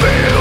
Feel.